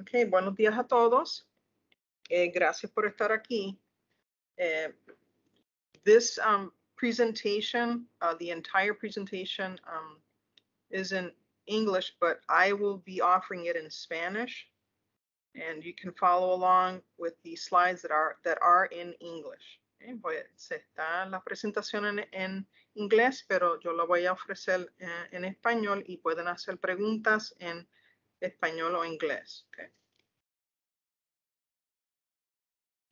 Okay, buenos días a todos. Eh, gracias por estar aquí. Uh, this um, presentation, uh, the entire presentation um, is in English, but I will be offering it in Spanish. And you can follow along with the slides that are, that are in English. Okay, voy, se está la presentación en, en, inglés, pero yo lo voy a ofrecer eh, en español y pueden hacer preguntas en español o inglés.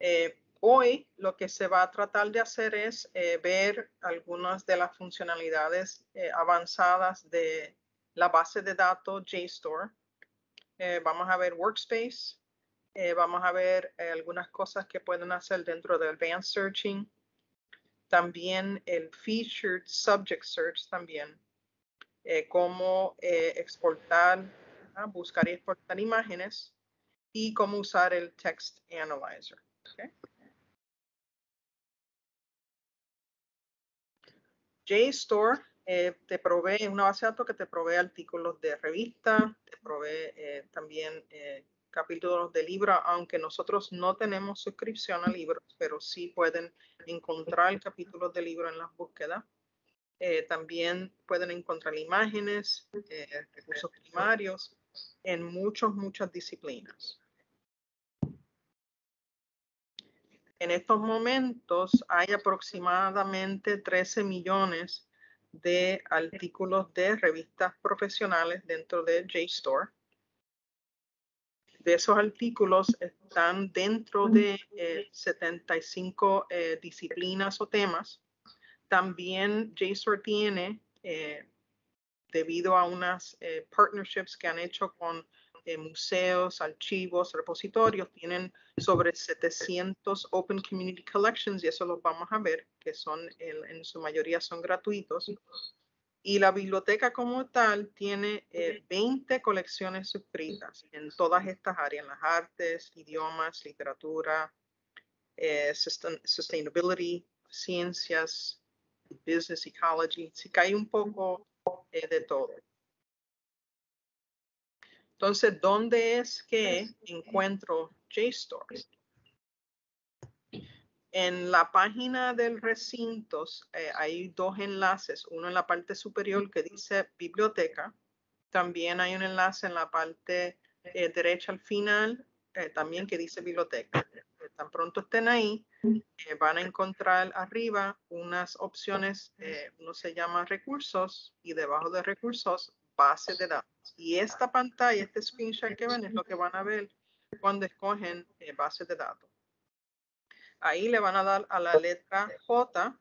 Eh, hoy lo que se va a tratar de hacer es eh, ver algunas de las funcionalidades eh, avanzadas de la base de datos JSTOR. Vamos a ver Workspace. Vamos a ver algunas cosas que pueden hacer dentro de Advanced Searching. También el Featured Subject Search también. cómo exportar, buscar y exportar imágenes y cómo usar el Text Analyzer. JSTOR eh, te provee una base de datos que te provee artículos de revista, te provee eh, también eh, capítulos de libro, aunque nosotros no tenemos suscripción a libros, pero sí pueden encontrar capítulos de libro en las búsquedas. también pueden encontrar imágenes, recursos primarios en muchas, muchas disciplinas. En estos momentos hay aproximadamente 13 millones de artículos de revistas profesionales dentro de JSTOR. De esos artículos están dentro de 75 eh, eh, disciplinas o temas. También JSTOR tiene, eh, debido a unas partnerships que han hecho con museos, archivos, repositorios, tienen sobre 700 Open Community Collections y eso los vamos a ver, que son en su mayoría son gratuitos. Y la biblioteca como tal tiene 20 eh, colecciones suscritas en todas estas áreas, las artes, idiomas, literatura, eh, sustainability, ciencias, business ecology, sí que hay un poco de todo. Entonces, ¿dónde es que encuentro JSTOR? En la página del recinto eh, hay dos enlaces, uno en la parte superior que dice biblioteca, también hay un enlace en la parte eh, derecha al final, eh, también que dice biblioteca. Tan pronto estén ahí, van a encontrar arriba unas opciones, uno se llama recursos y debajo de recursos, base de datos. Y esta pantalla, este screenshot que ven es lo que van a ver cuando escogen eh, base de datos. Ahí le van a dar a la letra J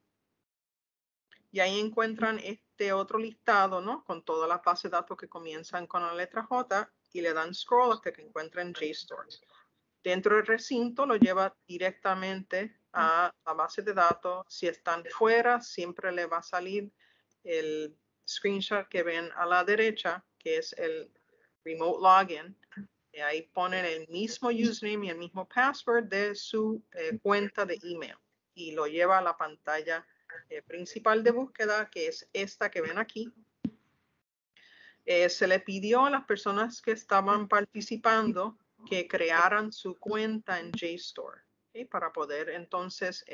y ahí encuentran este otro listado, ¿no? Con todas las bases de datos que comienzan con la letra J y le dan scroll hasta que encuentren JSTOR. Dentro del recinto lo lleva directamente a la base de datos. Si están fuera, siempre le va a salir el screenshot que ven a la derecha que es el remote login. Y ahí ponen el mismo username y el mismo password de su eh, cuenta de email y lo lleva a la pantalla eh, principal de búsqueda, que es esta que ven aquí. Eh, se le pidió a las personas que estaban participando que crearan su cuenta en JSTOR para poder entonces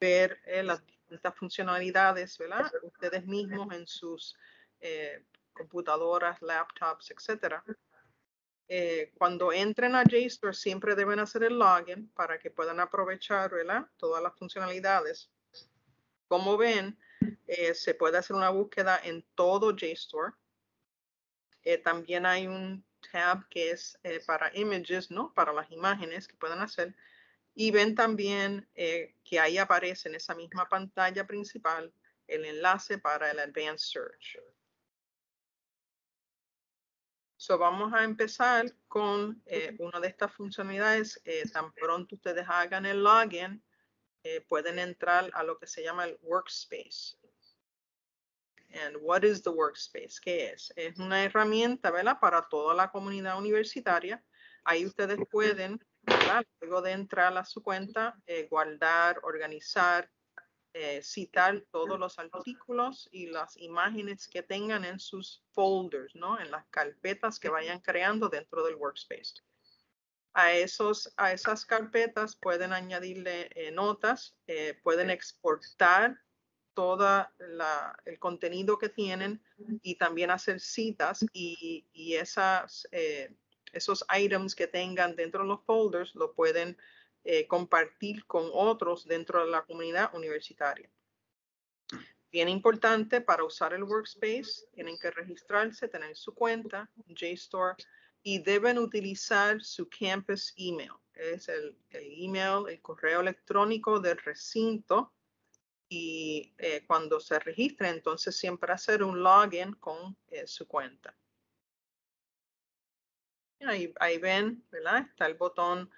ver las distintas funcionalidades, ¿verdad? Ustedes mismos en sus computadoras, laptops, etc. Eh, cuando entren a JSTOR siempre deben hacer el login para que puedan aprovechar todas las funcionalidades. Como ven, eh, se puede hacer una búsqueda en todo JSTOR. Eh, también hay un tab que es para images, ¿no? Para las imágenes que puedan hacer. Y ven también que ahí aparece en esa misma pantalla principal el enlace para el Advanced Search. So vamos a empezar con eh, una de estas funcionalidades. Eh, tan pronto ustedes hagan el login, eh, pueden entrar a lo que se llama el workspace. And what is the workspace? ¿Qué es? Es una herramienta, ¿verdad? Para toda la comunidad universitaria. Ahí ustedes pueden, luego de entrar a su cuenta, guardar, organizar, eh, citar todos los artículos y las imágenes que tengan en sus folders, ¿no? En las carpetas que vayan creando dentro del workspace. A, esos, a esas carpetas pueden añadirle eh, notas, eh, pueden exportar todo el contenido que tienen y también hacer citas y, y esas, eh, esos items que tengan dentro de los folders lo pueden compartir con otros dentro de la comunidad universitaria. Bien importante para usar el workspace, tienen que registrarse, tener su cuenta, JSTOR, y deben utilizar su campus email. Es el, email, el correo electrónico del recinto. Y eh, cuando se registre, entonces siempre hacer un login con eh, su cuenta. Ahí, ahí ven, ¿verdad? Está el botón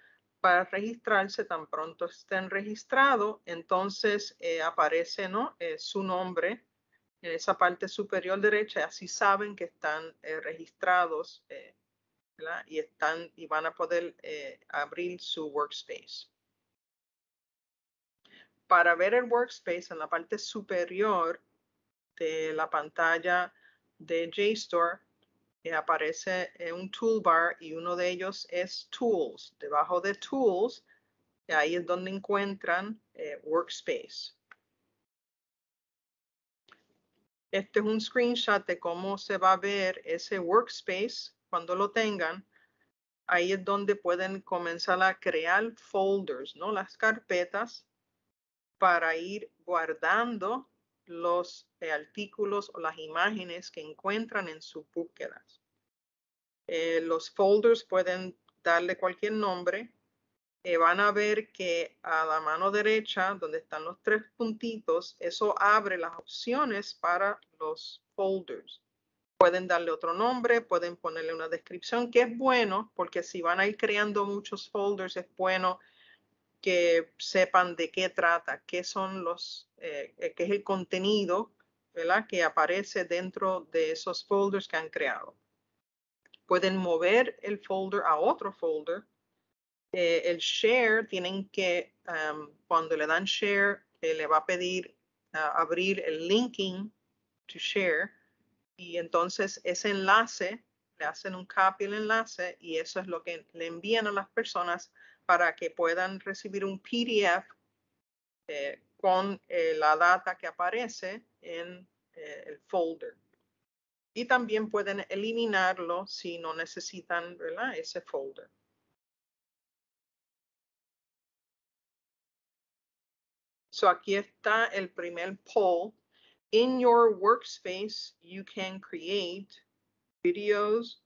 para registrarse, tan pronto estén registrados, entonces eh, aparece ¿no? Eh, su nombre en esa parte superior derecha, así saben que están eh, registrados y, están, y van a poder abrir su workspace. Para ver el workspace en la parte superior de la pantalla de JSTOR, aparece un toolbar y uno de ellos es Tools. Debajo de Tools, ahí es donde encuentran eh, Workspace. Este es un screenshot de cómo se va a ver ese Workspace cuando lo tengan. Ahí es donde pueden comenzar a crear folders, ¿no? Las carpetas para ir guardando los eh, artículos o las imágenes que encuentran en sus búsquedas. Eh, los folders pueden darle cualquier nombre. Eh, van a ver que a la mano derecha, donde están los tres puntitos, eso abre las opciones para los folders. Pueden darle otro nombre, pueden ponerle una descripción, que es bueno, porque si van a ir creando muchos folders, es bueno que sepan de qué trata, qué son los, eh, eh, qué es el contenido, ¿verdad? Que aparece dentro de esos folders que han creado. Pueden mover el folder a otro folder. Eh, el share tienen que, um, cuando le dan share, le va a pedir uh, abrir el linking to share y entonces ese enlace le hacen un copy el enlace y eso es lo que le envían a las personas para que puedan recibir un PDF eh, con eh, la data que aparece en eh, el folder. Y también pueden eliminarlo si no necesitan ese folder. So aquí está el primer poll. In your workspace, you can create videos,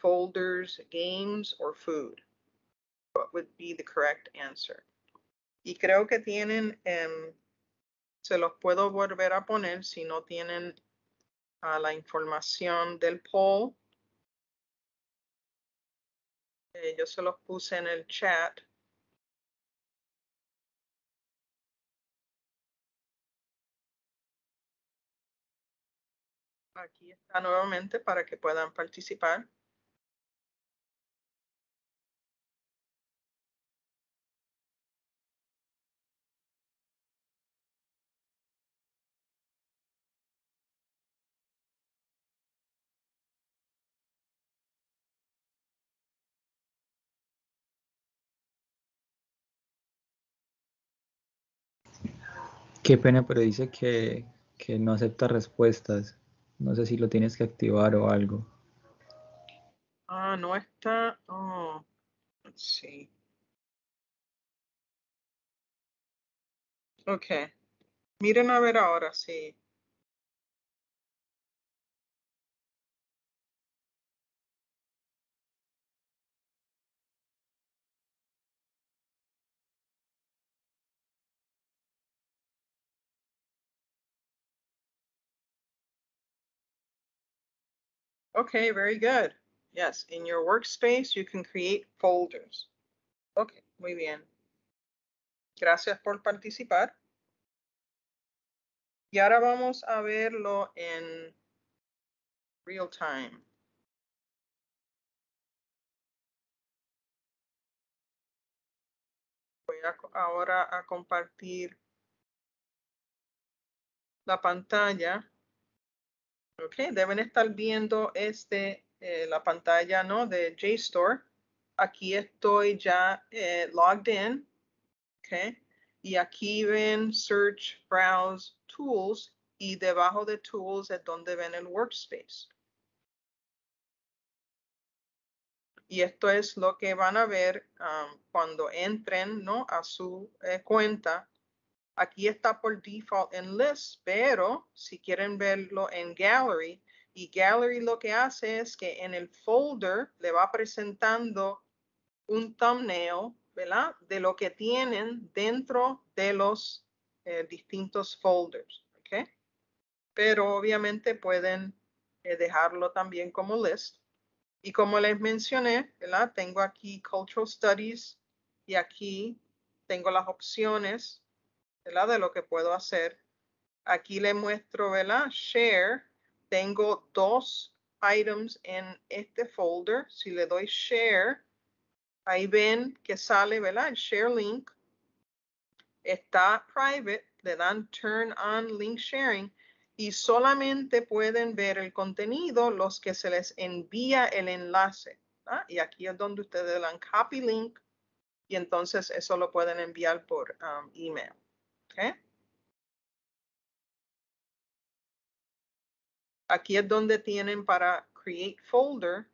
folders, games, or food what would be the correct answer. Y creo que tienen, um, se los puedo volver a poner si no tienen la información del poll. Eh, yo se los puse en el chat. Aquí está nuevamente para que puedan participar. Qué pena, pero dice que, no acepta respuestas. No sé si lo tienes que activar o algo. Ah, no está. Oh, sí. Ok. Miren a ver ahora, sí. Okay, very good. Yes, in your workspace you can create folders. Okay, muy bien. Gracias por participar. Y ahora vamos a verlo en real time. Voy ahora a compartir la pantalla. Ok, deben estar viendo este, eh, la pantalla ¿no? de JSTOR. Aquí estoy ya eh, logged in. Okay. Y aquí ven Search, Browse, Tools. Y debajo de Tools es donde ven el Workspace. Y esto es lo que van a ver um, cuando entren ¿no? a su eh, cuenta. Aquí está por default en list, pero si quieren verlo en gallery, y gallery lo que hace es que en el folder le va presentando un thumbnail, ¿verdad? De lo que tienen dentro de los eh, distintos folders, ¿ok? Pero obviamente pueden eh, dejarlo también como list. Y como les mencioné, ¿verdad? Tengo aquí Cultural Studies y aquí tengo las opciones, De lo que puedo hacer. Aquí le muestro, ¿verdad? Share. Tengo dos items en este folder. Si le doy Share, ahí ven que sale, ¿verdad? El Share Link. Está private. Le dan Turn on Link Sharing y solamente pueden ver el contenido los que se les envía el enlace. Y aquí es donde ustedes dan copy link y entonces eso lo pueden enviar por um, email. Aquí es donde tienen para create folder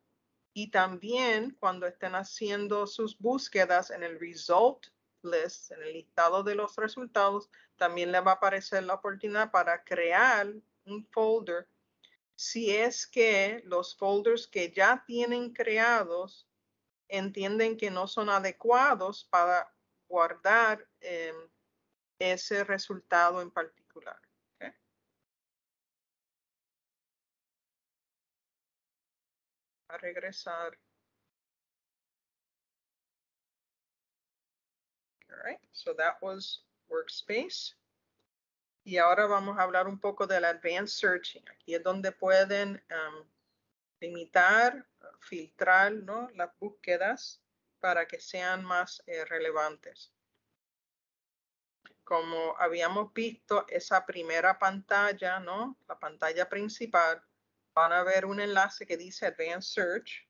y también cuando estén haciendo sus búsquedas en el result list, en el listado de los resultados, también le va a aparecer la oportunidad para crear un folder. Si es que los folders que ya tienen creados entienden que no son adecuados para guardar em, ese resultado en particular. A regresar. All right, so that was workspace. Y ahora vamos a hablar un poco del Advanced Searching. Aquí es donde pueden um, limitar, filtrar ¿no? las búsquedas para que sean más eh, relevantes. Como habíamos visto, esa primera pantalla, ¿no? la pantalla principal, van a ver un enlace que dice Advanced Search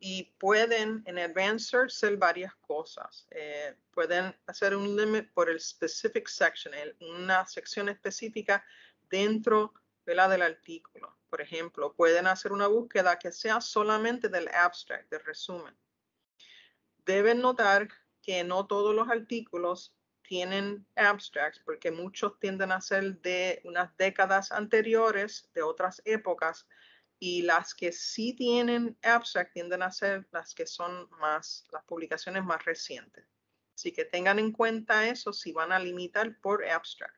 y pueden en Advanced Search hacer varias cosas. Eh, pueden hacer un limit por el specific section, una sección específica dentro de la del artículo. Por ejemplo, pueden hacer una búsqueda que sea solamente del abstract, del resumen. Deben notar que no todos los artículos tienen abstracts porque muchos tienden a ser de unas décadas anteriores, de otras épocas, y las que sí tienen abstract tienden a ser las que son más, las publicaciones más recientes. Así que tengan en cuenta eso si van a limitar por abstract.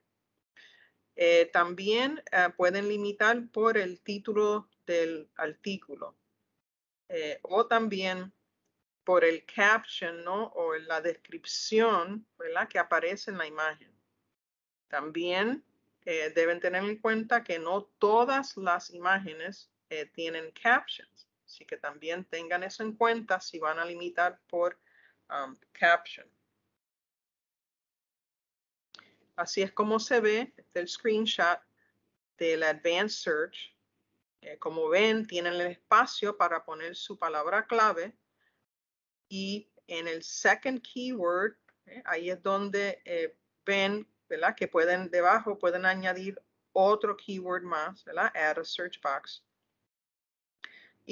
Eh, también eh, pueden limitar por el título del artículo eh, o también por el caption ¿no? o la descripción ¿verdad? que aparece en la imagen. También deben tener en cuenta que no todas las imágenes eh, tienen captions. Así que también tengan eso en cuenta si van a limitar por um, caption. Así es como se ve el screenshot del Advanced Search. Eh, como ven, tienen el espacio para poner su palabra clave. Y en el second keyword, eh, ahí es donde ven ¿verdad? que pueden debajo, pueden añadir otro keyword más. Add a search box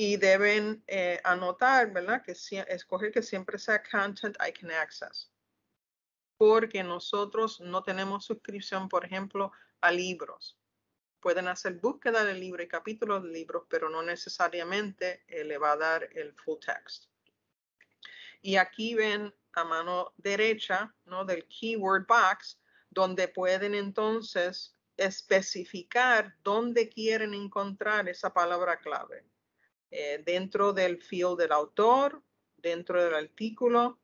y deben eh, anotar, ¿verdad? Que escoger que siempre sea content I can access. Porque nosotros no tenemos suscripción, por ejemplo, a libros. Pueden hacer búsqueda de libros y capítulos de libros, pero no necesariamente eh, le va a dar el full text. Y aquí ven a mano derecha, ¿no? Del keyword box, donde pueden entonces especificar dónde quieren encontrar esa palabra clave. Eh, dentro del field del autor, dentro del artículo,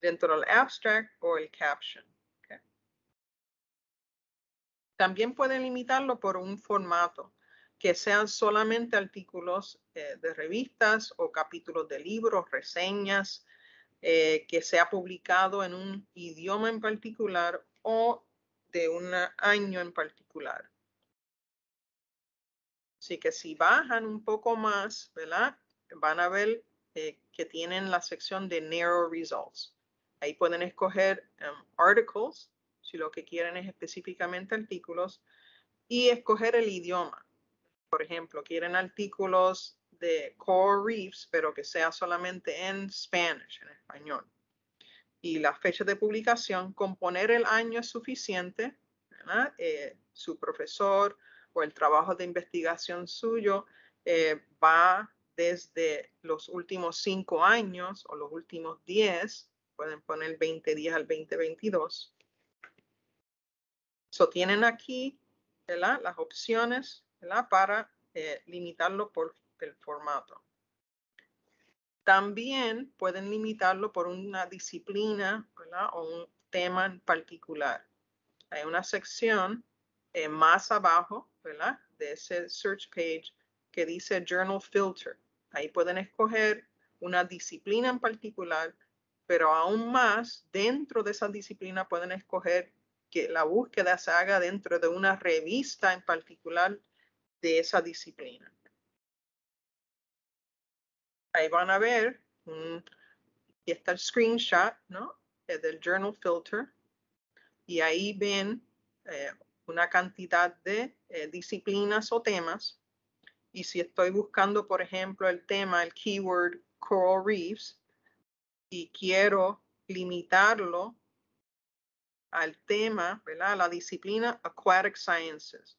dentro del abstract o el caption. También pueden limitarlo por un formato, que sean solamente artículos eh, de revistas o capítulos de libros, reseñas, eh, que sea publicado en un idioma en particular o de un año en particular. Así que si bajan un poco más, ¿verdad? van a ver eh, que tienen la sección de Narrow Results. Ahí pueden escoger um, articles, si lo que quieren es específicamente artículos, y escoger el idioma. Por ejemplo, quieren artículos de Coral Reefs, pero que sea solamente en Spanish, en español. Y la fecha de publicación, componer el año es suficiente. Eh, su profesor o el trabajo de investigación suyo eh, va desde los últimos cinco años o los últimos diez, pueden poner 20 días al 2022. So, tienen aquí las opciones para eh, limitarlo por formato. También pueden limitarlo por una disciplina o un tema en particular. Hay una sección eh, más abajo de ese search page que dice Journal Filter. Ahí pueden escoger una disciplina en particular, pero aún más dentro de esa disciplina pueden escoger que la búsqueda se haga dentro de una revista en particular de esa disciplina. Ahí van a ver, y está el screenshot, ¿no? Del journal filter. Y ahí ven eh, una cantidad de eh, disciplinas o temas. Y si estoy buscando, por ejemplo, el tema, el keyword coral reefs, y quiero limitarlo al tema, ¿verdad? La disciplina aquatic sciences.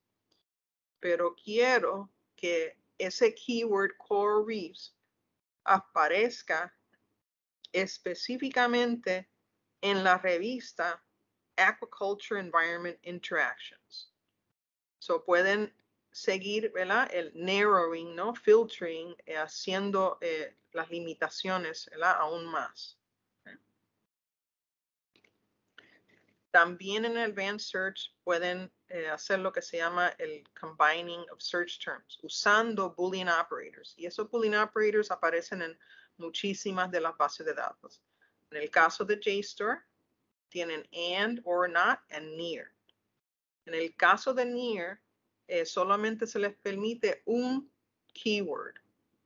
Pero quiero que ese keyword coral reefs aparezca específicamente en la revista Aquaculture Environment Interactions. So pueden seguir el narrowing, ¿no? filtering, eh, haciendo eh, las limitaciones aún más. También en Advanced Search pueden eh, hacer lo que se llama el combining of search terms, usando Boolean operators. Y esos Boolean operators aparecen en muchísimas de las bases de datos. En el caso de JSTOR, tienen and, or not, and near. En el caso de near, eh, solamente se les permite un keyword.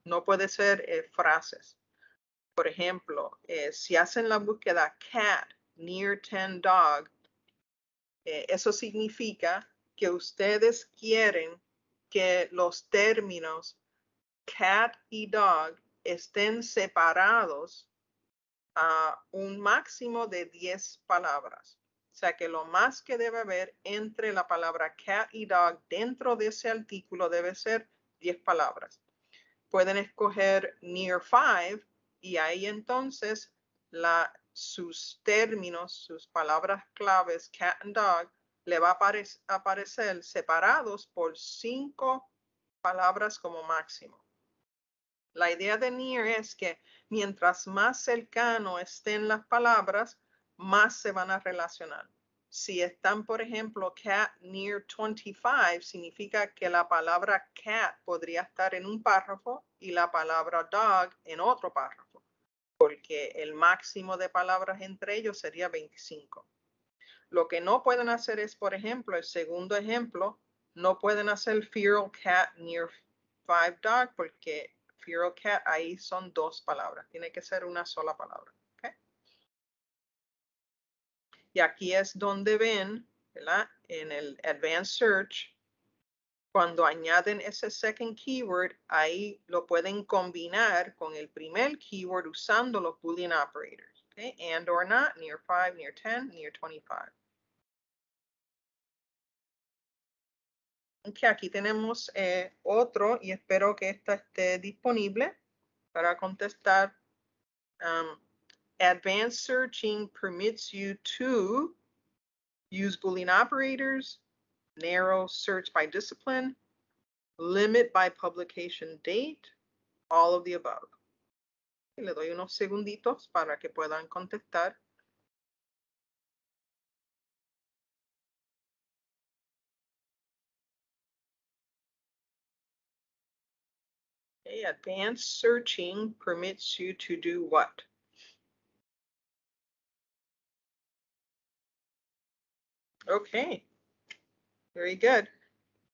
No puede ser eh, frases. Por ejemplo, si hacen la búsqueda cat, near 10 dog, eh, eso significa que ustedes quieren que los términos cat y dog estén separados a un máximo de 10 palabras. O sea que lo más que debe haber entre la palabra cat y dog dentro de ese artículo debe ser 10 palabras. Pueden escoger near 5 y ahí entonces la, sus términos, sus palabras claves, cat and dog, le va a aparecer separados por cinco palabras como máximo. La idea de near es que mientras más cercano estén las palabras, más se van a relacionar. Si están, por ejemplo, cat near 25, significa que la palabra cat podría estar en un párrafo y la palabra dog en otro párrafo porque el máximo de palabras entre ellos sería 25. Lo que no pueden hacer es, por ejemplo, el segundo ejemplo, no pueden hacer feral cat near five dog porque feral cat ahí son dos palabras. Tiene que ser una sola palabra. Y aquí es donde ven, ¿verdad? En el Advanced Search, cuando añaden ese second keyword, ahí lo pueden combinar con el primer keyword usando los Boolean operators. Okay? And or not, near 5, near 10, near 25. Okay, aquí tenemos eh, otro y espero que esta esté disponible para contestar. Um, advanced searching permits you to use Boolean operators, narrow search by discipline, limit by publication date, all of the above. Le doy unos segunditos para que puedan contestar. Okay, advanced searching permits you to do what? Okay, very good.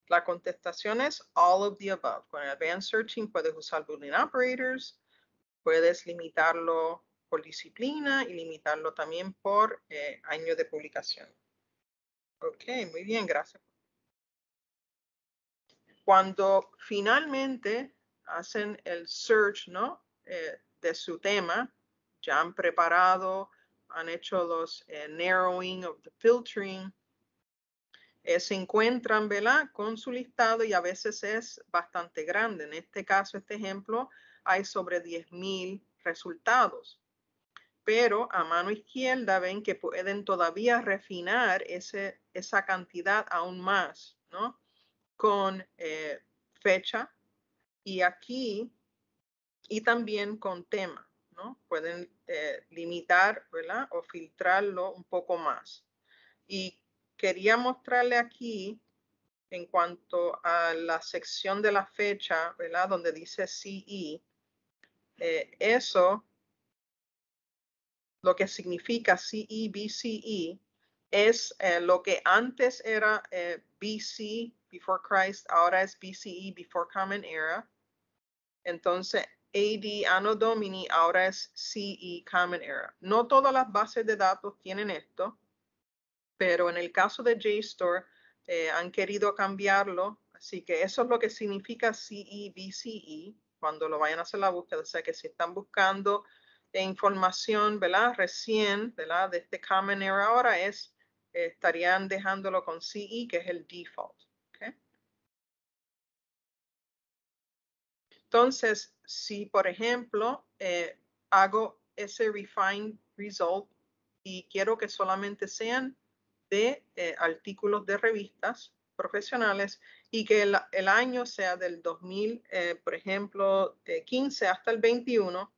La contestación es all of the above. Con advanced searching puedes usar Boolean operators, puedes limitarlo por disciplina y limitarlo también por eh, año de publicación. Ok, muy bien, gracias. Cuando finalmente hacen el search, ¿no? Eh, de su tema, ya han preparado, han hecho los eh, narrowing of the filtering, eh, se encuentran, ¿verdad? Con su listado y a veces es bastante grande. En este caso, este ejemplo, hay sobre 10.000 resultados. Pero a mano izquierda ven que pueden todavía refinar ese, esa cantidad aún más, ¿no? Con eh, fecha y aquí, y también con tema, ¿no? Pueden eh, limitar, ¿verdad? O filtrarlo un poco más. Y quería mostrarle aquí en cuanto a la sección de la fecha, ¿verdad? Donde dice CE. Eh, eso, lo que significa CE, BCE, es eh, lo que antes era eh, BC, before Christ, ahora es BCE, before Common Era. Entonces, AD, Anno Domini, ahora es CE, Common Era. No todas las bases de datos tienen esto pero en el caso de JSTOR eh, han querido cambiarlo, así que eso es lo que significa CE, BCE cuando lo vayan a hacer la búsqueda, o sea que si están buscando información, ¿verdad? Recién, ¿verdad? De este Common Era ahora es, estarían dejándolo con CE, que es el default. Entonces, si por ejemplo eh, hago ese refined result y quiero que solamente sean de eh, artículos de revistas profesionales y que el, año sea del 2000, eh, por ejemplo, 15 hasta el 21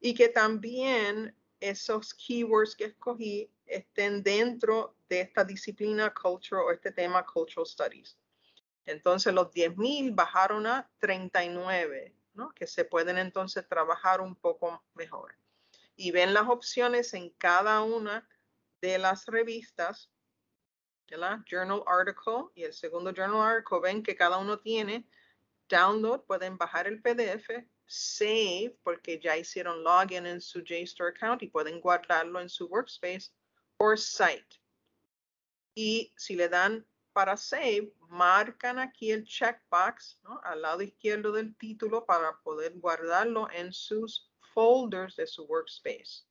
y que también esos keywords que escogí estén dentro de esta disciplina culture o este tema cultural studies. Entonces los 10.000 bajaron a 39, ¿no? que se pueden entonces trabajar un poco mejor. Y ven las opciones en cada una de las revistas, la Journal Article y el segundo Journal Article, ven que cada uno tiene download, pueden bajar el PDF, save, porque ya hicieron login en su JSTOR account y pueden guardarlo en su workspace, o site. Y si le dan para save, marcan aquí el checkbox al lado izquierdo del título para poder guardarlo en sus folders de su workspace.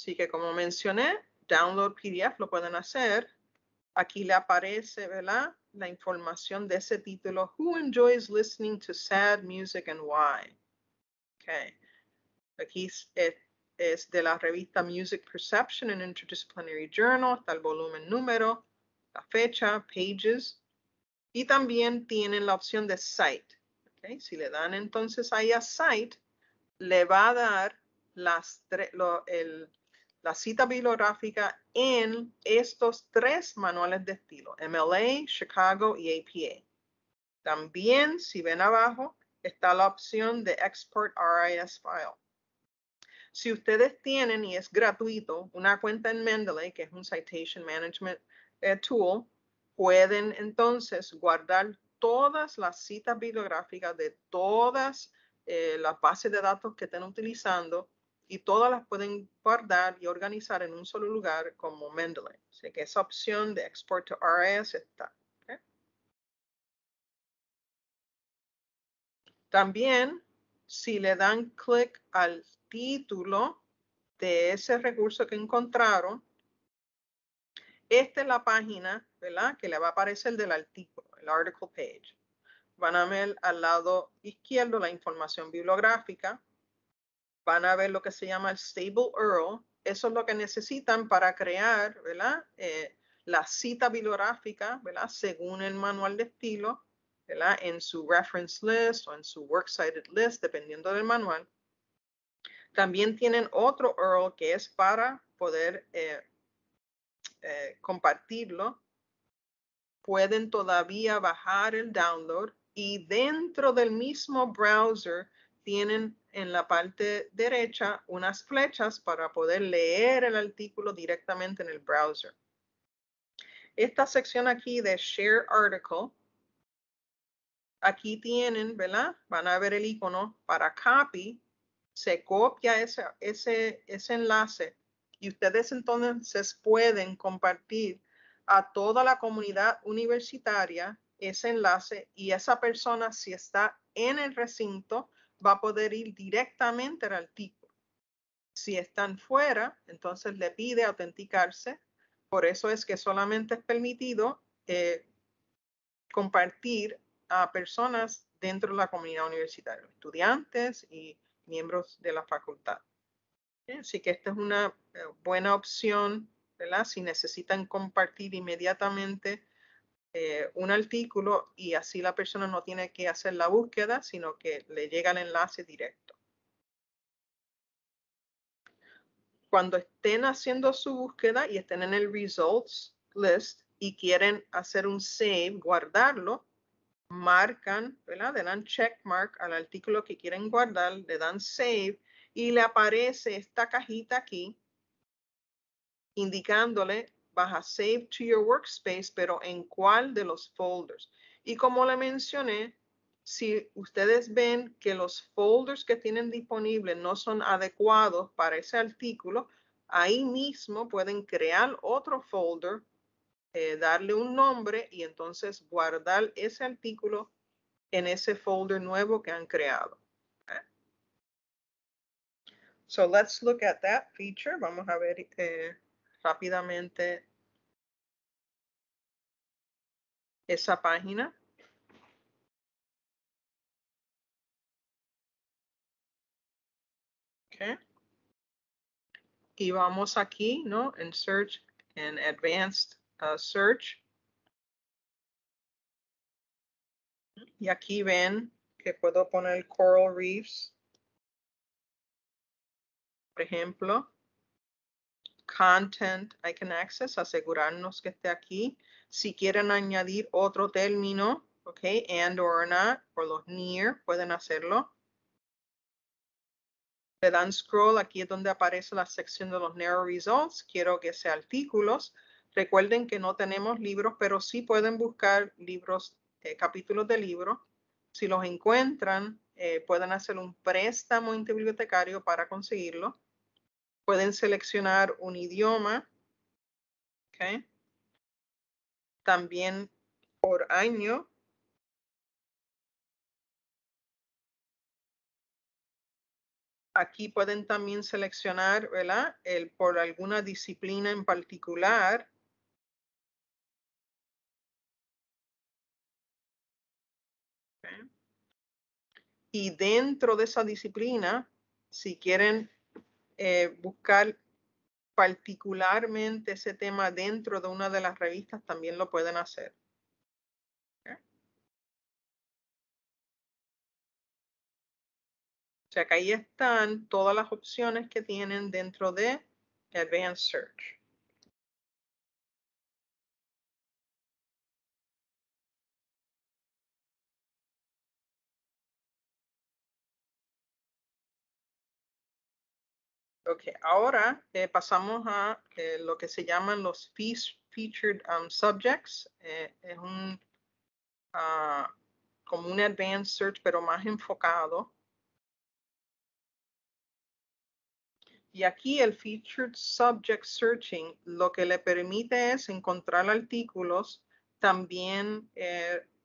Así que como mencioné, download PDF lo pueden hacer. Aquí le aparece, ¿verdad? La información de ese título. Who enjoys listening to sad music and why? Okay. Aquí es, de la revista Music Perception and Interdisciplinary Journal. Está el volumen número, la fecha, pages. Y también tienen la opción de site. Okay. Si le dan entonces ahí a site, le va a dar las lo, el, la cita bibliográfica en estos tres manuales de estilo, MLA, Chicago y APA. También, si ven abajo, está la opción de Export RIS File. Si ustedes tienen, y es gratuito, una cuenta en Mendeley, que es un Citation Management eh, Tool, pueden entonces guardar todas las citas bibliográficas de todas eh, las bases de datos que estén utilizando y todas las pueden guardar y organizar en un solo lugar como Mendeley. Así que esa opción de Export to RIS está. También, si le dan clic al título de ese recurso que encontraron, esta es la página, ¿verdad? Que le va a aparecer del artículo, el article page. Van a ver al lado izquierdo la información bibliográfica, van a ver lo que se llama el stable URL. Eso es lo que necesitan para crear. Eh, la cita bibliográfica, ¿verdad? Según el manual de estilo, ¿verdad? En su reference list o en su works cited list, dependiendo del manual. También tienen otro URL que es para poder eh, eh, compartirlo. Pueden todavía bajar el download y dentro del mismo browser tienen en la parte derecha unas flechas para poder leer el artículo directamente en el browser. esta sección aquí de Share Article, aquí tienen, ¿verdad? Van a ver el icono para copy, se copia ese, ese, ese enlace y ustedes entonces pueden compartir a toda la comunidad universitaria ese enlace y esa persona si está en el recinto va a poder ir directamente al artículo. Si están fuera, entonces le pide autenticarse. Por eso es que solamente es permitido eh, compartir a personas dentro de la comunidad universitaria, estudiantes y miembros de la facultad. Así que esta es una eh, buena opción, ¿verdad? Si necesitan compartir inmediatamente eh, un artículo y así la persona no tiene que hacer la búsqueda, sino que le llega el enlace directo. Cuando estén haciendo su búsqueda y estén en el results list y quieren hacer un save, guardarlo, marcan, ¿verdad? Le dan check mark al artículo que quieren guardar, le dan save y le aparece esta cajita aquí indicándole vas a save to your workspace, pero en cuál de los folders. Y como le mencioné, si ustedes ven que los folders que tienen disponibles no son adecuados para ese artículo, ahí mismo pueden crear otro folder, eh, darle un nombre y entonces guardar ese artículo en ese folder nuevo que han creado. So let's look at that feature. Vamos a ver eh, rápidamente esa página. Okay. Y vamos aquí, ¿no? En Search, en Advanced uh, Search. Y aquí ven que puedo poner Coral Reefs. Por ejemplo, Content I can access, asegurarnos que esté aquí. Si quieren añadir otro término, ok, and or not, por los near, pueden hacerlo. Le dan scroll, aquí es donde aparece la sección de los narrow results. Quiero que sea artículos. Recuerden que no tenemos libros, pero sí pueden buscar libros, eh, capítulos de libros. Si los encuentran, eh, pueden hacer un préstamo interbibliotecario para conseguirlo. Pueden seleccionar un idioma. Okay también por año. Aquí pueden también seleccionar, ¿verdad? El por alguna disciplina en particular. Y dentro de esa disciplina, si quieren eh, buscar particularmente ese tema dentro de una de las revistas, también lo pueden hacer. O sea que ahí están todas las opciones que tienen dentro de Advanced Search. Ok, ahora eh, pasamos a eh, lo que se llaman los featured um, subjects. Eh, es un ah, como un advanced search, pero más enfocado. Y aquí el featured subject searching lo que le permite es encontrar artículos, también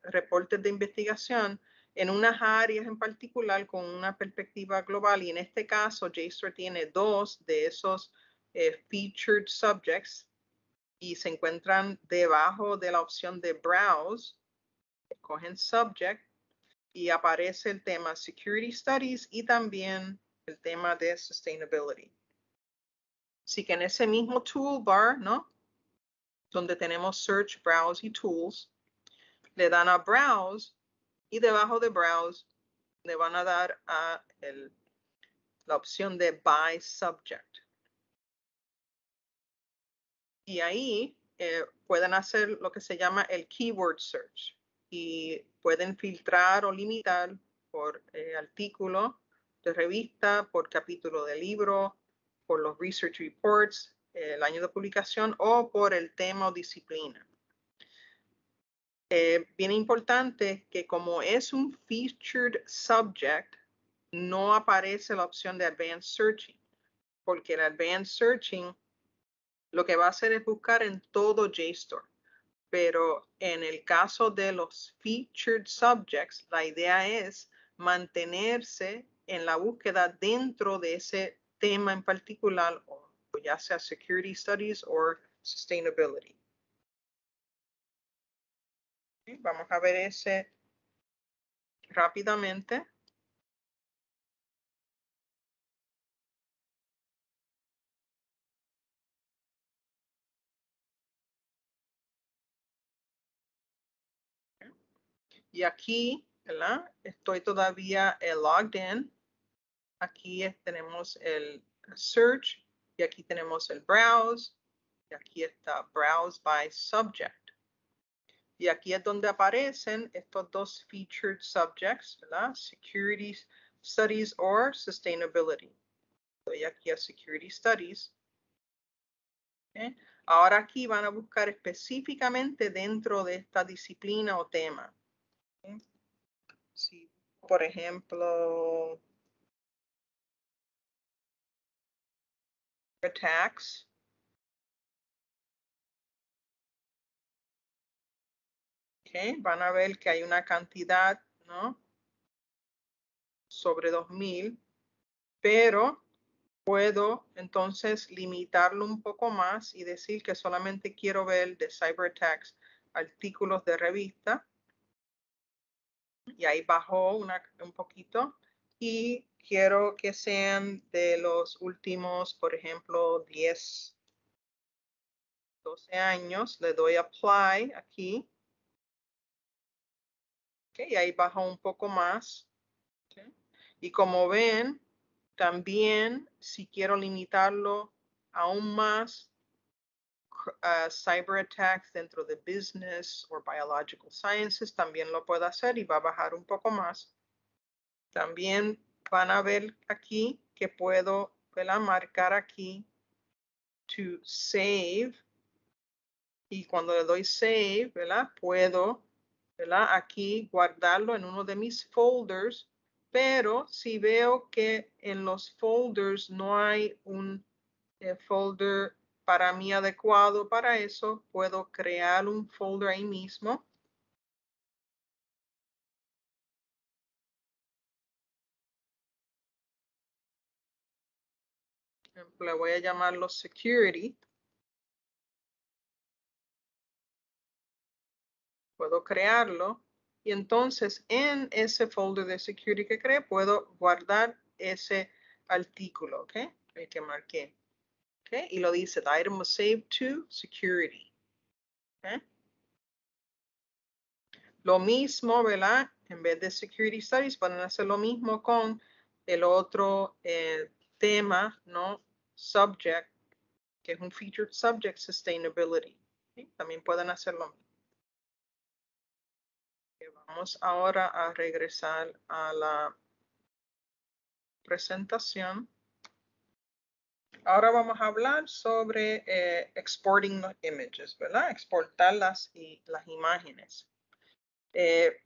reportes de investigación en unas áreas en particular con una perspectiva global y en este caso JSTOR tiene dos de esos eh, featured subjects y se encuentran debajo de la opción de browse, cogen subject y aparece el tema security studies y también el tema de sustainability. Así que en ese mismo toolbar, ¿no? Donde tenemos search, browse y tools, le dan a browse y debajo de Browse le van a dar a la opción de By Subject. Y ahí eh, pueden hacer lo que se llama el Keyword Search y pueden filtrar o limitar por eh, artículo de revista, por capítulo de libro, por los research reports, el año de publicación o por el tema o disciplina. Eh, bien importante que como es un featured subject, no aparece la opción de advanced searching, porque el advanced searching lo que va a hacer es buscar en todo JSTOR. Pero en el caso de los featured subjects, la idea es mantenerse en la búsqueda dentro de ese tema en particular, o ya sea security studies o sustainability. Vamos a ver ese rápidamente. Y aquí, ¿verdad? Estoy todavía logged in. Aquí tenemos el search y aquí tenemos el browse y aquí está browse by subject. Y aquí es donde aparecen estos dos featured subjects, ¿verdad? Security Studies or Sustainability. Estoy aquí a Security Studies. Ahora aquí van a buscar específicamente dentro de esta disciplina o tema. Si, por ejemplo, attacks, van a ver que hay una cantidad, ¿no? Sobre 2000, pero puedo entonces limitarlo un poco más y decir que solamente quiero ver de cyber attacks artículos de revista. Y ahí bajó una, un poquito. Y quiero que sean de los últimos, por ejemplo, 10, 12 años. Le doy apply aquí y ahí baja un poco más. Y como ven, también si quiero limitarlo aún más, uh, cyber attacks dentro de business o biological sciences, también lo puedo hacer y va a bajar un poco más. También van a ver aquí que puedo marcar aquí to save. Y cuando le doy save, ¿verdad? puedo Aquí guardarlo en uno de mis folders, pero si veo que en los folders no hay un eh, folder para mí adecuado para eso, puedo crear un folder ahí mismo. Le voy a llamarlo security. Puedo crearlo y entonces en ese folder de security que creé puedo guardar ese artículo, ¿ok? El que marqué. ¿ok? Y lo dice, the item was saved to security. Lo mismo, ¿verdad? En vez de security studies, pueden hacer lo mismo con el otro eh, tema, ¿no? Subject, que es un featured subject, sustainability. También pueden hacer lo mismo. Vamos ahora a regresar a la presentación. Ahora vamos a hablar sobre eh, exporting images, ¿verdad? Exportar las, y, las imágenes. Eh,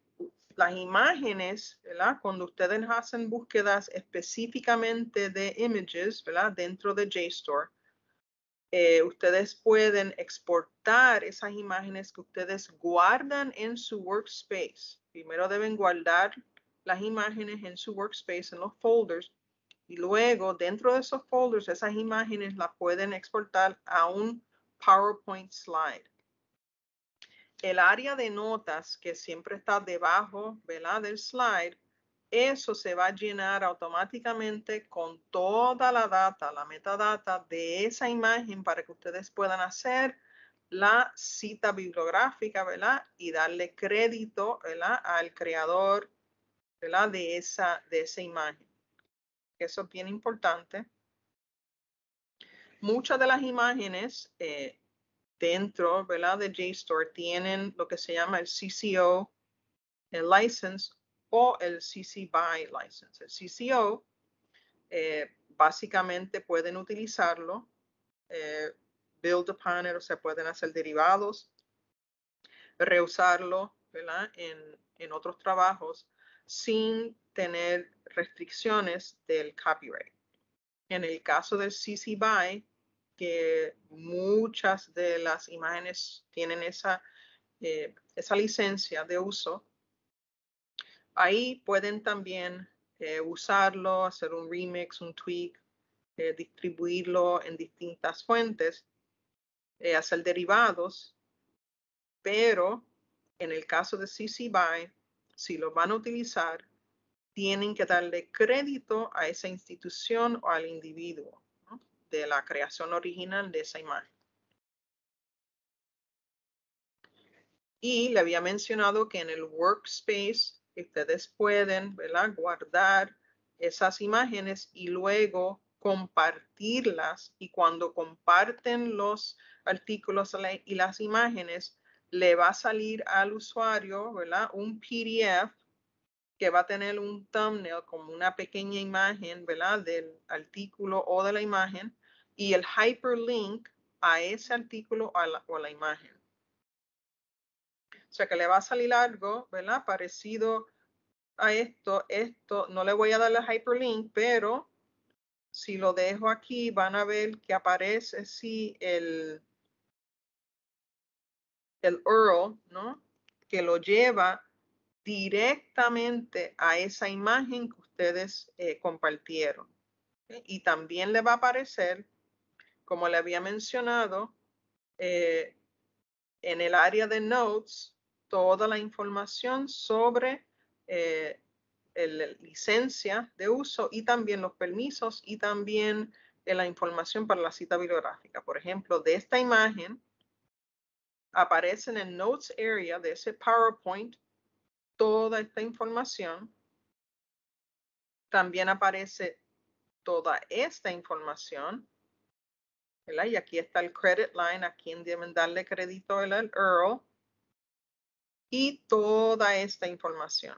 las imágenes, ¿verdad? Cuando ustedes hacen búsquedas específicamente de images, ¿verdad? Dentro de JSTOR, eh, ustedes pueden exportar esas imágenes que ustedes guardan en su workspace. Primero deben guardar las imágenes en su workspace, en los folders, y luego dentro de esos folders, esas imágenes las pueden exportar a un PowerPoint slide. El área de notas que siempre está debajo del slide eso se va a llenar automáticamente con toda la data, la metadata de esa imagen para que ustedes puedan hacer la cita bibliográfica, ¿verdad? Y darle crédito, ¿verdad? Al creador, ¿verdad? De esa, de esa imagen. Eso es bien importante. Muchas de las imágenes eh, dentro, ¿verdad? De JSTOR tienen lo que se llama el CCO, el license o el CC BY license. El CCO eh, básicamente pueden utilizarlo, build upon it, o sea, pueden hacer derivados, reusarlo. En, en otros trabajos sin tener restricciones del copyright. En el caso del CC BY, que muchas de las imágenes tienen esa, eh, esa licencia de uso, ahí pueden también eh, usarlo, hacer un remix, un tweak, eh, distribuirlo en distintas fuentes, hacer derivados, pero en el caso de CC BY, si lo van a utilizar, tienen que darle crédito a esa institución o al individuo de la creación original de esa imagen. Y le había mencionado que en el workspace ustedes pueden guardar esas imágenes y luego compartirlas. Y cuando comparten los artículos y las imágenes, le va a salir al usuario un PDF que va a tener un thumbnail como una pequeña imagen, ¿verdad? Del artículo o de la imagen y el hyperlink a ese artículo o a la, imagen. Sea que le va a salir algo, ¿verdad? Parecido a esto. Esto no le voy a dar el hyperlink, pero si lo dejo aquí van a ver que aparece sí el, el URL, ¿no? Que lo lleva directamente a esa imagen que ustedes eh, compartieron. Y también le va a aparecer, como le había mencionado, eh, en el área de notes, toda la información sobre eh, la licencia de uso y también los permisos y también la información para la cita bibliográfica. Por ejemplo, de esta imagen aparece en el Notes Area de ese PowerPoint toda esta información. También aparece toda esta información. Y aquí está el credit line, a quien deben darle crédito el Earl. Y toda esta información.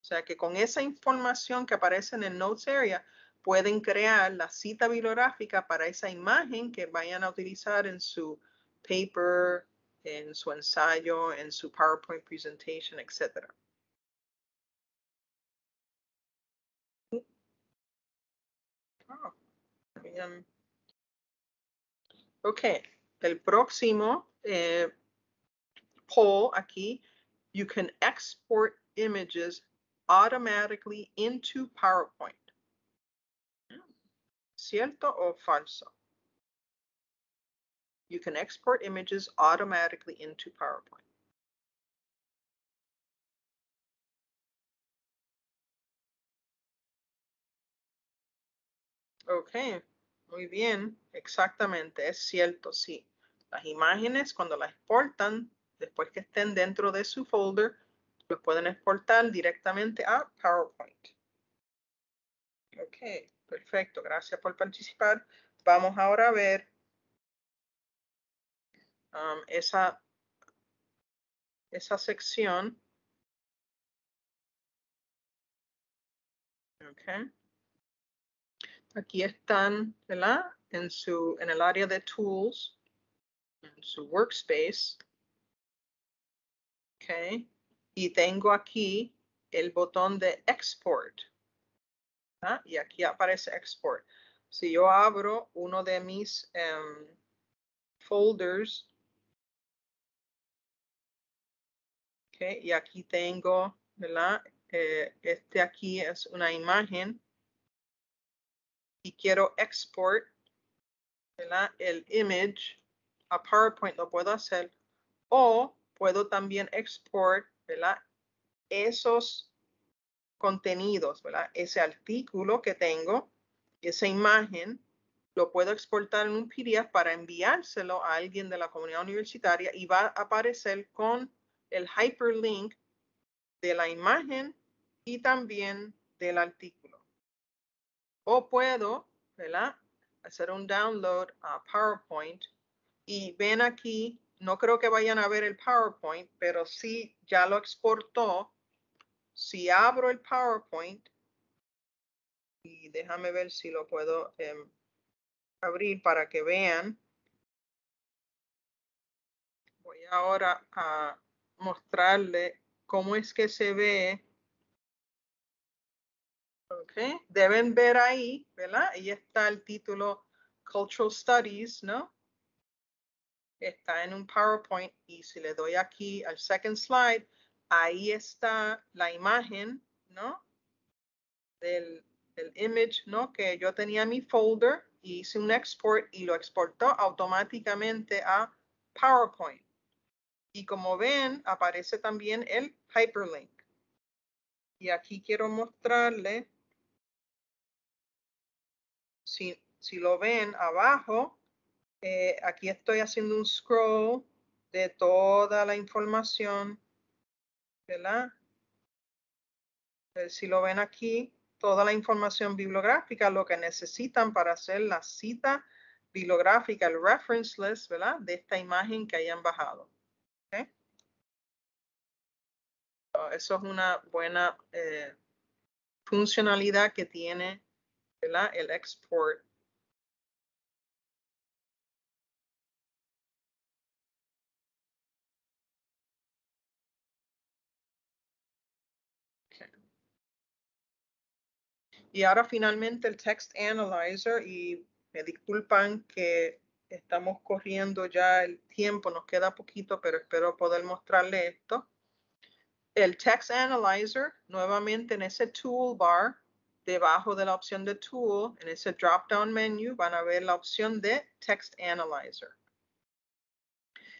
O sea que con esa información que aparece en el Notes Area, pueden crear la cita bibliográfica para esa imagen que vayan a utilizar en su paper, en su ensayo, en su PowerPoint presentation, etc. Oh, ok, el próximo eh, poll aquí, you can export images automatically into PowerPoint. ¿Cierto o falso? you can export images automatically into PowerPoint. Ok, muy bien, exactamente, es cierto, sí. Las imágenes cuando las exportan, después que estén dentro de su folder, los pueden exportar directamente a PowerPoint. Ok, perfecto, gracias por participar. Vamos ahora a ver Um, esa, esa sección. Okay. Aquí están. En, su, en el área de tools, en su workspace. Y tengo aquí el botón de export. Y aquí aparece export. Si yo abro uno de mis um, folders y aquí tengo. Eh, este aquí es una imagen y quiero export. El image a PowerPoint lo puedo hacer o puedo también export, ¿verdad? Esos contenidos, ¿verdad? Ese artículo que tengo, esa imagen, lo puedo exportar en un PDF para enviárselo a alguien de la comunidad universitaria y va a aparecer con el hyperlink de la imagen y también del artículo. O puedo, ¿verdad? Hacer un download a PowerPoint y ven aquí, no creo que vayan a ver el PowerPoint, pero sí ya lo exportó. Si abro el PowerPoint y déjame ver si lo puedo em, abrir para que vean. Voy ahora a mostrarle cómo es que se ve. Okay. Deben ver ahí, ¿verdad? Ahí está el título Cultural Studies, ¿no? Está en un PowerPoint y si le doy aquí al second slide, ahí está la imagen, ¿no? Del, del image, ¿no? Que yo tenía en mi folder y hice un export y lo exportó automáticamente a PowerPoint. Y como ven, aparece también el hyperlink. Y aquí quiero mostrarle, si, si lo ven abajo, eh, aquí estoy haciendo un scroll de toda la información, ¿verdad? Si lo ven aquí, toda la información bibliográfica, lo que necesitan para hacer la cita bibliográfica, el reference list, ¿verdad? De esta imagen que hayan bajado. eso es una buena eh, funcionalidad que tiene ¿verdad? el export. Y ahora finalmente el Text Analyzer y me disculpan que estamos corriendo ya el tiempo, nos queda poquito, pero espero poder mostrarle esto. El Text Analyzer, nuevamente en ese toolbar, debajo de la opción de Tool, en ese drop-down menu, van a ver la opción de Text Analyzer.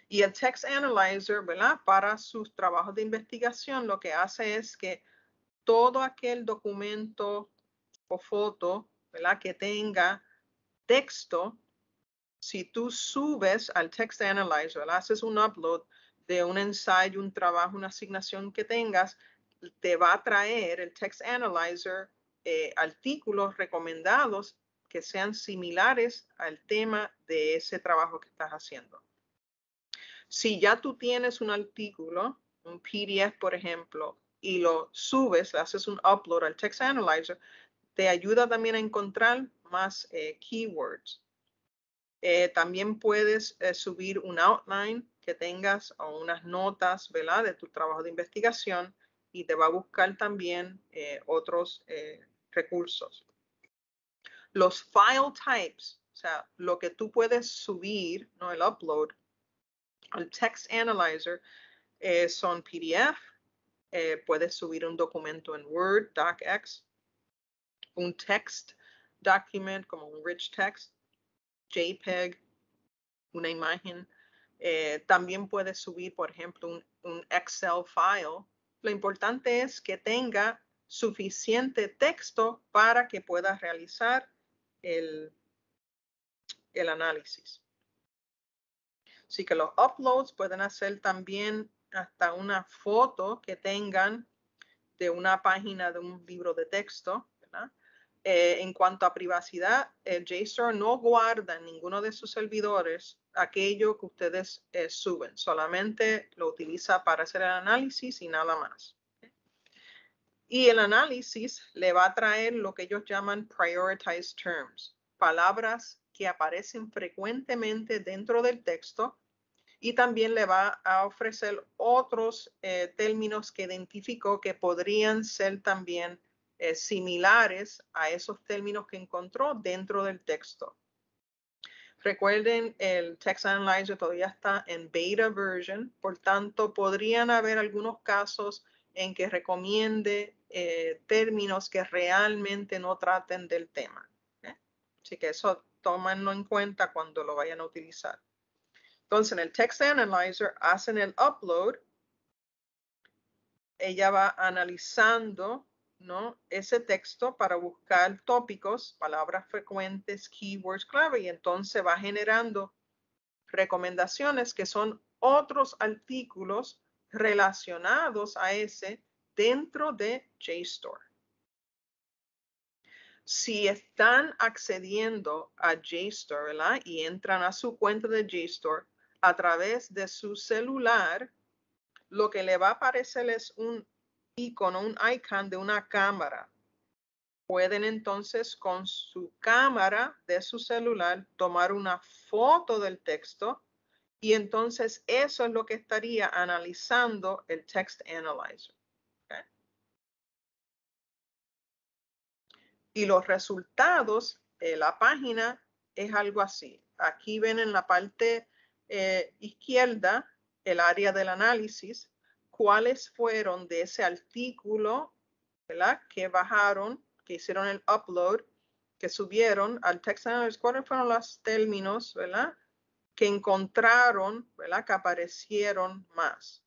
Y el Text Analyzer, ¿verdad? Para sus trabajos de investigación, lo que hace es que todo aquel documento o foto, ¿verdad? Que tenga texto, si tú subes al Text Analyzer, haces un upload de un ensayo, un trabajo, una asignación que tengas, te va a traer el Text Analyzer eh, artículos recomendados que sean similares al tema de ese trabajo que estás haciendo. Si ya tú tienes un artículo, un PDF, por ejemplo, y lo subes, haces un upload al Text Analyzer, te ayuda también a encontrar más eh, keywords. Eh, también puedes eh, subir un outline que tengas o unas notas, ¿verdad? De tu trabajo de investigación y te va a buscar también otros recursos. Los file types, o sea, lo que tú puedes subir, ¿no? El upload al Text Analyzer son PDF, puedes subir un documento en Word, DocX, un text document como un rich text, JPEG, una imagen. Eh, también puedes subir, por ejemplo, un, Excel file. Lo importante es que tenga suficiente texto para que puedas realizar el, el análisis. Así que los uploads pueden hacer también hasta una foto que tengan de una página de un libro de texto, ¿verdad? Eh, en cuanto a privacidad, el JSTOR no guarda en ninguno de sus servidores aquello que ustedes eh, suben, solamente lo utiliza para hacer el análisis y nada más. Y el análisis le va a traer lo que ellos llaman prioritized terms, palabras que aparecen frecuentemente dentro del texto y también le va a ofrecer otros eh, términos que identificó que podrían ser también eh, similares a esos términos que encontró dentro del texto. Recuerden, el Text Analyzer todavía está en beta version, por tanto, podrían haber algunos casos en que recomiende eh, términos que realmente no traten del tema. ¿eh? Así que eso tómenlo en cuenta cuando lo vayan a utilizar. Entonces, en el Text Analyzer hacen el upload. Ella va analizando ¿no? ese texto para buscar tópicos, palabras frecuentes, keywords clave y entonces va generando recomendaciones que son otros artículos relacionados a ese dentro de JSTOR. Si están accediendo a JSTOR y entran a su cuenta de JSTOR a través de su celular, lo que le va a aparecer es un con un icon de una cámara. Pueden entonces con su cámara de su celular tomar una foto del texto Y entonces eso es lo que estaría analizando el Text Analyzer. Y los resultados, de la página es algo así. Aquí ven en la parte eh, izquierda el área del análisis, cuáles fueron de ese artículo, ¿verdad? Que bajaron, que hicieron el upload, que subieron al Text Analyzer, cuáles fueron los términos, ¿verdad? que encontraron, ¿verdad? Que aparecieron más.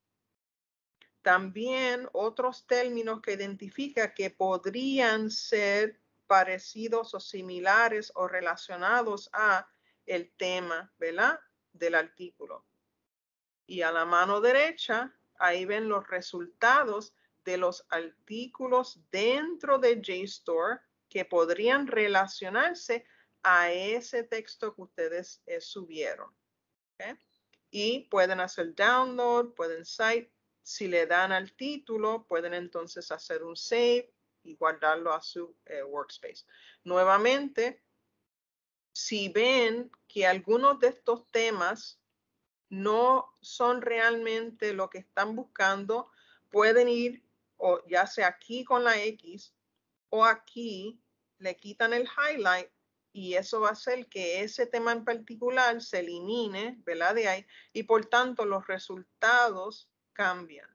También otros términos que identifica que podrían ser parecidos o similares o relacionados a el tema, ¿verdad? Del artículo. Y a la mano derecha, ahí ven los resultados de los artículos dentro de JSTOR que podrían relacionarse a ese texto que ustedes eh, subieron. Y pueden hacer download, pueden cite. Si le dan al título, pueden entonces hacer un save y guardarlo a su eh, workspace. Nuevamente, si ven que algunos de estos temas no son realmente lo que están buscando, pueden ir o ya sea aquí con la X o aquí le quitan el highlight y eso va a hacer que ese tema en particular se elimine, ¿verdad? De ahí y por tanto los resultados cambian.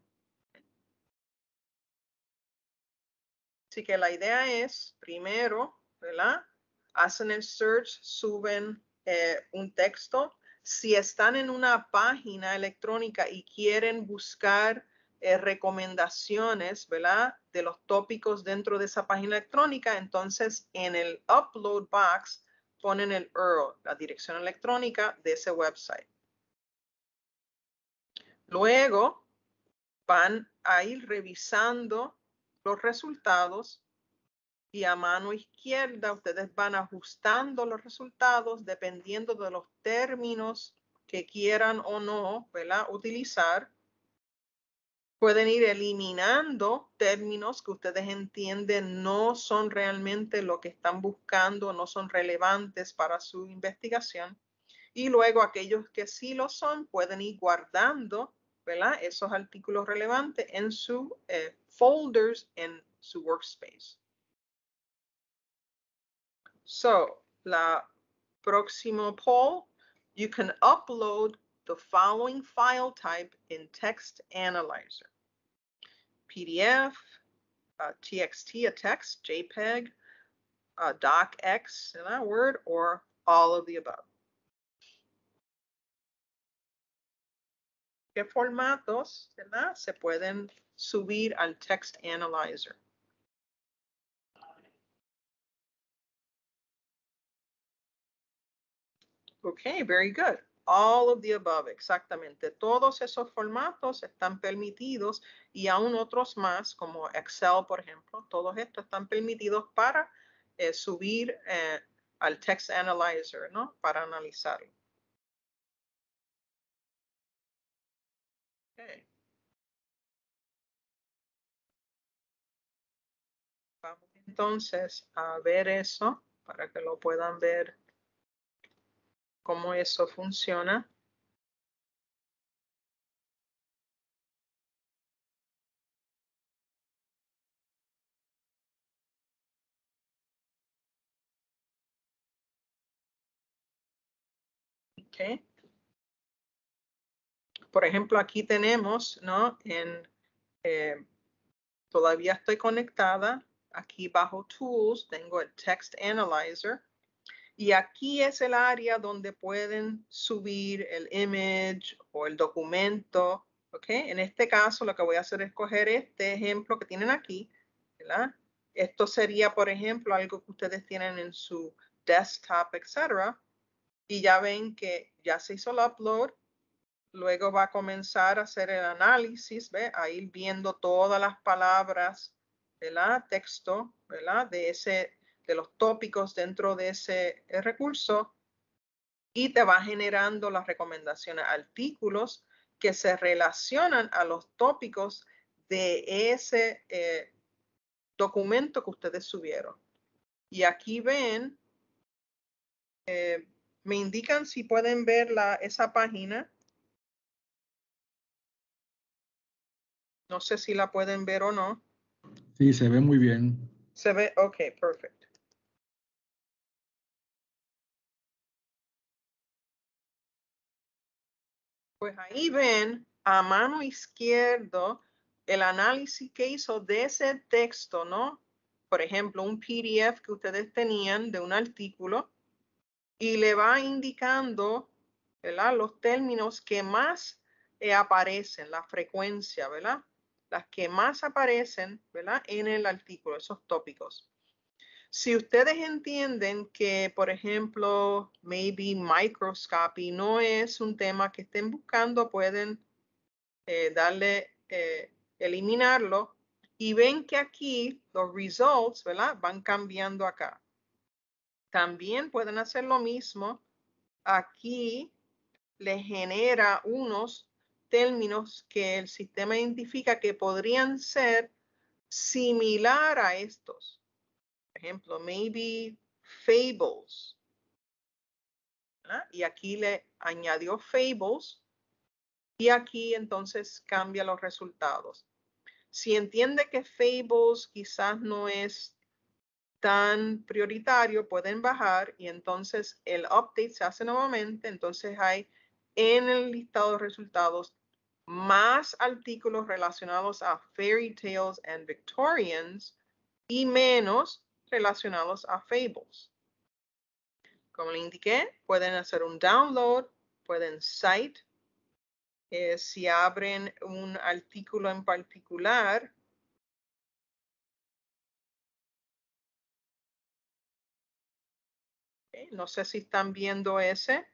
Así que la idea es, primero, ¿verdad? Hacen el search, suben eh, un texto. Si están en una página electrónica y quieren buscar eh, recomendaciones, ¿verdad? De los tópicos dentro de esa página electrónica, entonces en el upload box ponen el URL, la dirección electrónica de ese website. Luego van a ir revisando los resultados y a mano izquierda ustedes van ajustando los resultados dependiendo de los términos que quieran o no ¿verdad? utilizar pueden ir eliminando términos que ustedes entienden no son realmente lo que están buscando, no son relevantes para su investigación. Y luego aquellos que sí lo son, pueden ir guardando ¿verdad? esos artículos relevantes en sus eh, folders en su workspace. So, la próximo poll, you can upload the following file type in Text Analyzer. PDF, uh, TXT, a text, JPEG, uh, DocX, in that word, or all of the above. ¿Qué formatos ¿verdad? se pueden subir al Text Analyzer? Okay, very good. All of the above, exactamente. Todos esos formatos están permitidos y aún otros más, como Excel, por ejemplo, todos estos están permitidos para eh, subir eh, al Text Analyzer, ¿no? Para analizarlo. Vamos entonces a ver eso para que lo puedan ver cómo eso funciona. Por ejemplo, aquí tenemos, ¿no? En, eh, todavía estoy conectada. Aquí bajo Tools tengo el Text Analyzer. Y aquí es el área donde pueden subir el image o el documento. ¿ok? En este caso, lo que voy a hacer es coger este ejemplo que tienen aquí. ¿verdad? Esto sería, por ejemplo, algo que ustedes tienen en su desktop, etc. Y ya ven que ya se hizo el upload. Luego va a comenzar a hacer el análisis, ¿ve? a ir viendo todas las palabras, ¿verdad? Texto, ¿verdad? De ese de los tópicos dentro de ese eh, recurso y te va generando las recomendaciones, artículos que se relacionan a los tópicos de ese eh, documento que ustedes subieron. Y aquí ven, eh, me indican si pueden ver la, esa página. No sé si la pueden ver o no. Sí, se ve muy bien. Se ve, ok, perfecto. Pues ahí ven a mano izquierda el análisis que hizo de ese texto, ¿no? Por ejemplo, un PDF que ustedes tenían de un artículo y le va indicando, ¿verdad? Los términos que más eh, aparecen, la frecuencia, ¿verdad? Las que más aparecen, ¿verdad? En el artículo, esos tópicos. Si ustedes entienden que, por ejemplo, maybe microscopy no es un tema que estén buscando, pueden eh, darle, eh, eliminarlo y ven que aquí los results, ¿verdad? Van cambiando acá. También pueden hacer lo mismo. Aquí le genera unos términos que el sistema identifica que podrían ser similar a estos ejemplo, maybe fables. Y aquí le añadió fables y aquí entonces cambia los resultados. Si entiende que fables quizás no es tan prioritario, pueden bajar y entonces el update se hace nuevamente. Entonces hay en el listado de resultados más artículos relacionados a fairy tales and Victorians y menos relacionados a Fables. Como le indiqué, pueden hacer un download, pueden cite. Eh, si abren un artículo en particular, no sé si están viendo ese.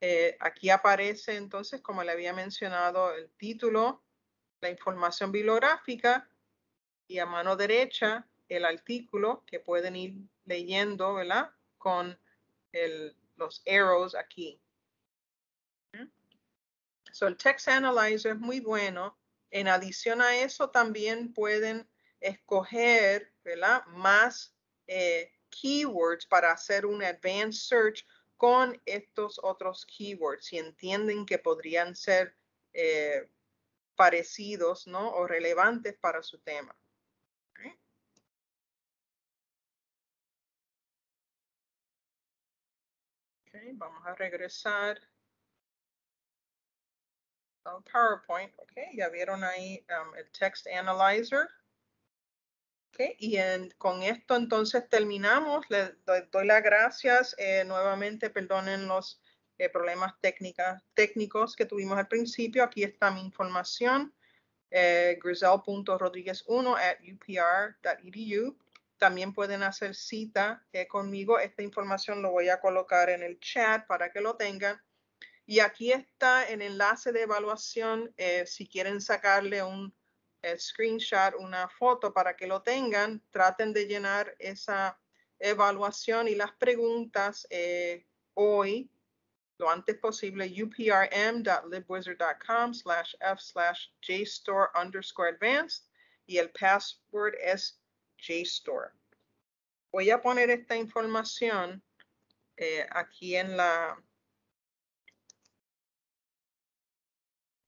Eh, aquí aparece entonces, como le había mencionado, el título, la información bibliográfica y a mano derecha el artículo que pueden ir leyendo, ¿verdad? Con los arrows aquí. So, el Text Analyzer es muy bueno. En adición a eso, también pueden escoger, ¿verdad? Más eh, keywords para hacer un advanced search con estos otros keywords si entienden que podrían ser eh, parecidos, ¿no? O relevantes para su tema. Vamos a regresar al PowerPoint. Ok, ya vieron ahí um, el Text Analyzer. Okay, y con esto entonces terminamos. Les doy, las gracias eh, nuevamente. Perdonen los eh, problemas técnicos que tuvimos al principio. Aquí está mi información. Eh, grisel.rodriguez1 at upr.edu también pueden hacer cita eh, conmigo. Esta información lo voy a colocar en el chat para que lo tengan. Y aquí está el enlace de evaluación. Eh, si quieren sacarle un eh, screenshot, una foto para que lo tengan, traten de llenar esa evaluación y las preguntas hoy lo antes posible uprm.libwizard.com slash f slash jstore underscore advanced y el password es JSTOR. Voy a poner esta información eh, aquí en la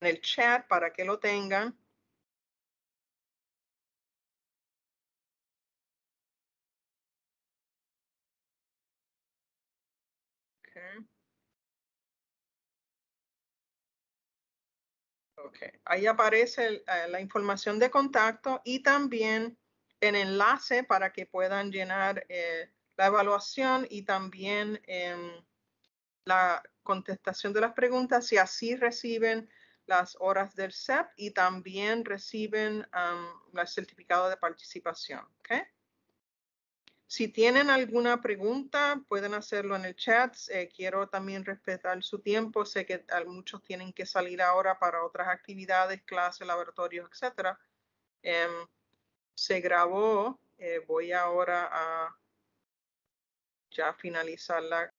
en el chat para que lo tengan. Okay. Ahí aparece eh, la información de contacto y también en enlace para que puedan llenar eh, la evaluación y también em, la contestación de las preguntas y así reciben las horas del CEP y también reciben el certificado de participación. Si tienen alguna pregunta, pueden hacerlo en el chat. Eh, quiero también respetar su tiempo. Sé que muchos tienen que salir ahora para otras actividades, clases, laboratorios, etc se grabó. Eh, voy ahora a ya finalizar la